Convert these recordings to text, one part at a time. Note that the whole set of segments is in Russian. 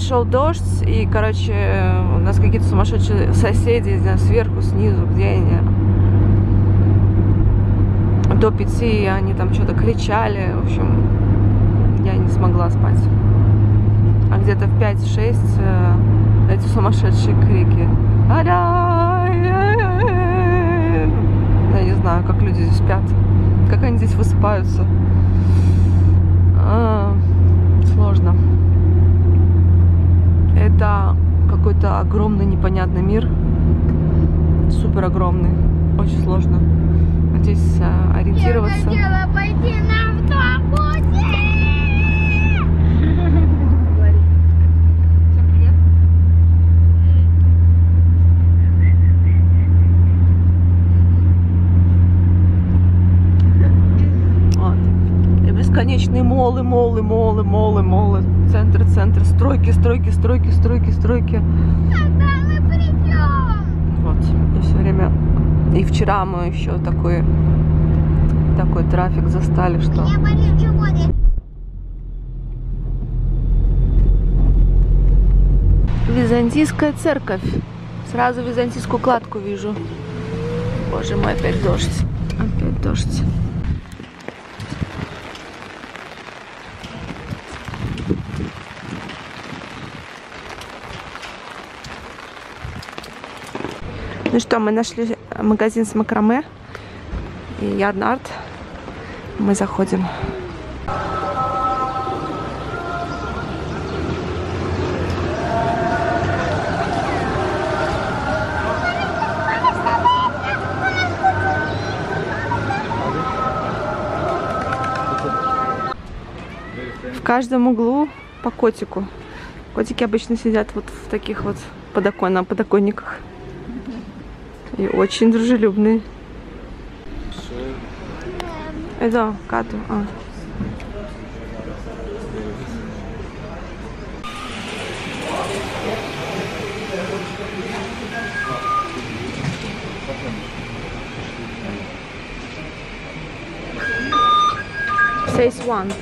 ночь шел дождь, и, короче, у нас какие-то сумасшедшие соседи, знаю, сверху, снизу, где они. До пяти они там что-то кричали, в общем, я не смогла спать. А где-то в 5-6 э, эти сумасшедшие крики. «Аля!» Я не знаю, как люди здесь спят, как они здесь высыпаются. А, сложно. Это какой-то огромный непонятный мир. Супер огромный. Очень сложно здесь а, ориентироваться. Я хотела пойти на автобусе. Вот. И бесконечные молы, молы, молы, молы, молы. Центр, центр, стройки, стройки, стройки, стройки, стройки. Вот. И все время. И вчера мы еще такой такой трафик застали, что. Византийская церковь. Сразу византийскую кладку вижу. Боже мой, опять дождь. Опять дождь. Ну что, мы нашли магазин с макраме и ярд-арт. Мы заходим. В каждом углу по котику. Котики обычно сидят вот в таких вот подокон, на подоконниках. И очень дружелюбные. Это кату. А. Says one.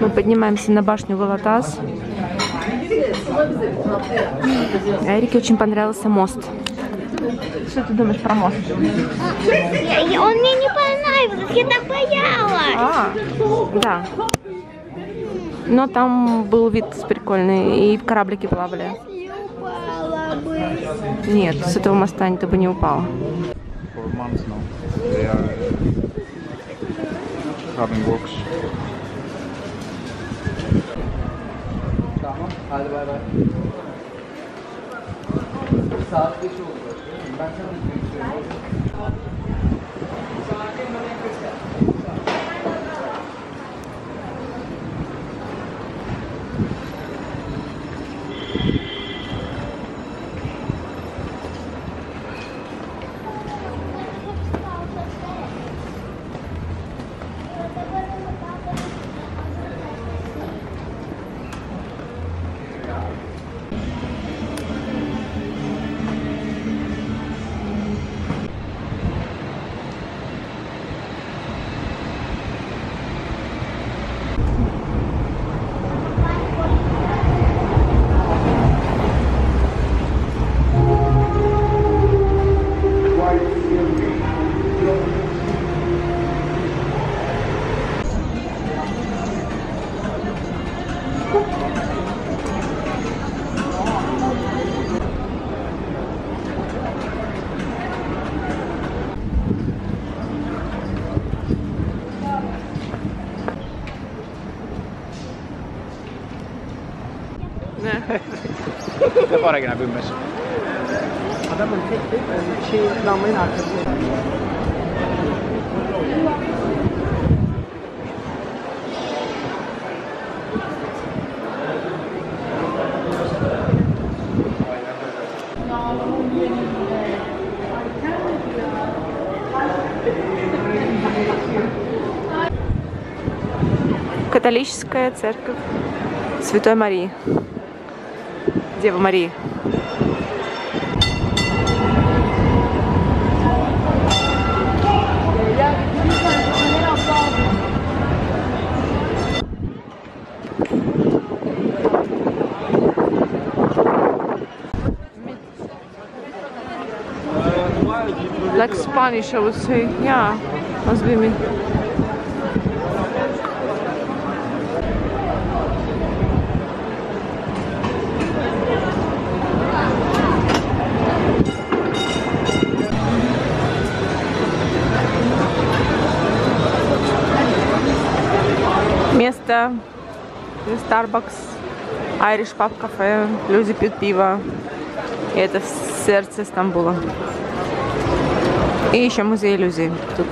Мы поднимаемся на башню Валатас. Эрике очень понравился мост. Что ты думаешь про мост? Он мне не понравился, я так боялась. А, да. Но там был вид прикольный, и кораблики плавали. Нет, с этого моста ты бы не упал. for months now. They are having works. Tamam. Hadi bay bay. Saat 5 oldu. Ben sana bir şey Söyleyeyim. paarikümne kümnes. Католическая церковь Святой Марии. Дева Марии. Like Spanish, I would say. Yeah, must be me. Место Starbucks, Irish Pub кафе, люди пьют пиво. И это в сердце Стамбула. И еще музей иллюзий тут.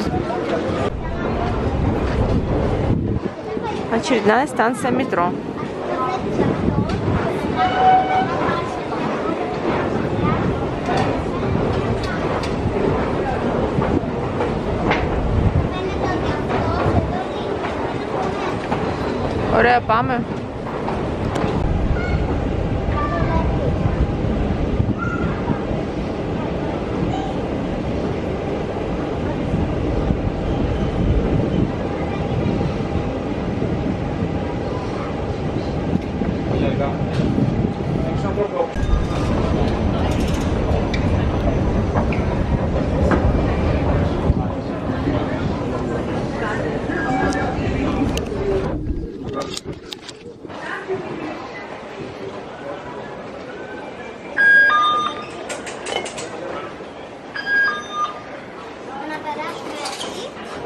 Очередная станция метро. Ωραία, πάμε. И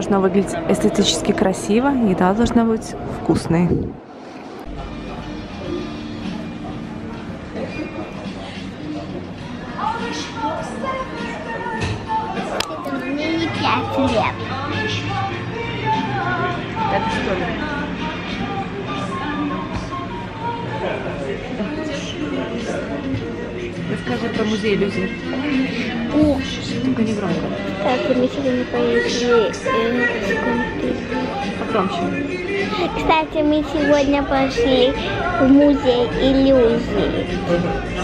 должно выглядеть эстетически красиво, еда должна быть вкусной. Расскажи про музей иллюзий. О, Только не громко. кстати, мы сегодня поехали э, в каком-то Погромче. Кстати, мы сегодня пошли в музей иллюзий.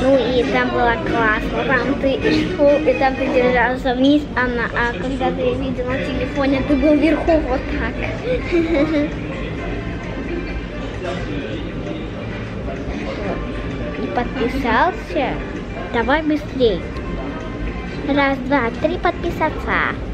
Ну и там было классно. Там ты шел, и там ты держался вниз, а, на, а когда ты видел на телефоне, ты был вверху вот так. И подписался. Давай быстрей. Раз, два, три, подписаться.